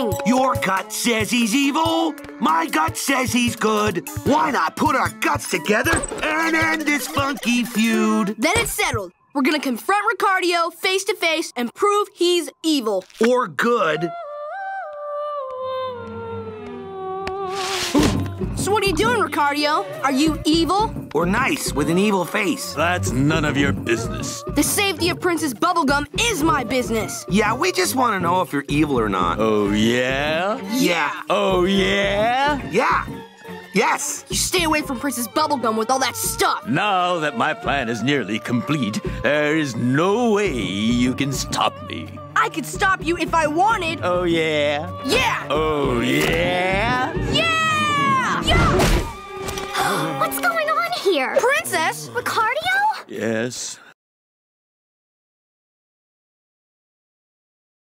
doing? Your gut says he's evil. My gut says he's good. Why not put our guts together and end this funky feud? Then it's settled. We're gonna confront Ricardio face to face and prove he's evil. Or good. So what are you doing, Ricardio? Are you evil? Or nice with an evil face. That's none of your business. The safety of Princess Bubblegum is my business. Yeah, we just want to know if you're evil or not. Oh, yeah? Yeah. Oh, yeah? Yeah. Yes. You stay away from Princess Bubblegum with all that stuff. Now that my plan is nearly complete, there is no way you can stop me. I could stop you if I wanted. Oh, yeah? Yeah! Oh, yeah? Here? Princess! Ricardio? Yes.